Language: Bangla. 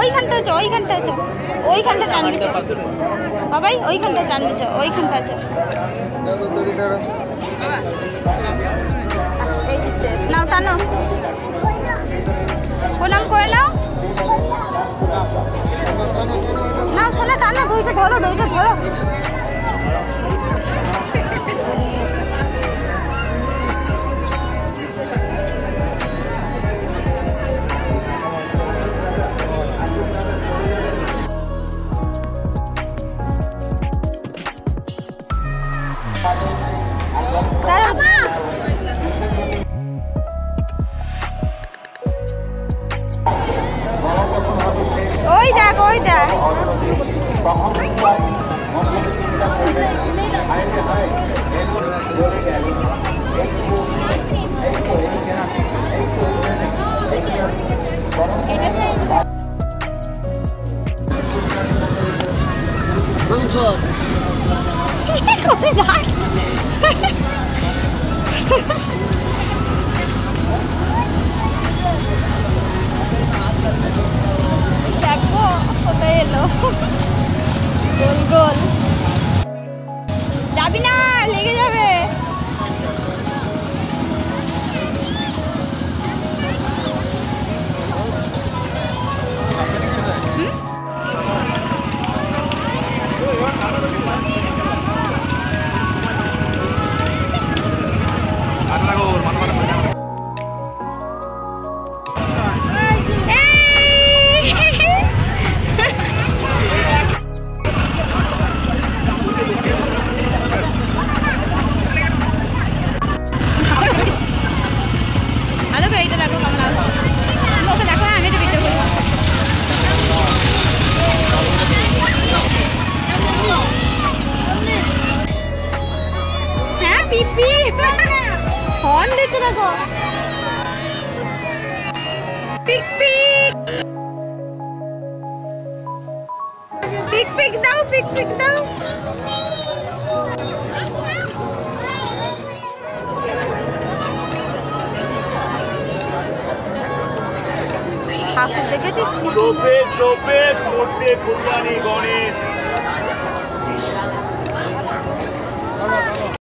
ওইখানটা আছো ওইখানটা আছো। ওইখানটা টানবি চ বাবাই ওইখানটা টানবি চ ওইখানটা আছো। এই দিকটা। নাও টানো। Đây là ta. Ôi da, ôi da. Bonjour. Going back. Check po. Ako na oh. Horn দিচ্ছে দেখো। পিক পিক। দাও, পিক পিক দাও। ঠাকুর দেখেছিস? শোপেশ শোপেশ মূর্তি ফুলবানি গণেশ।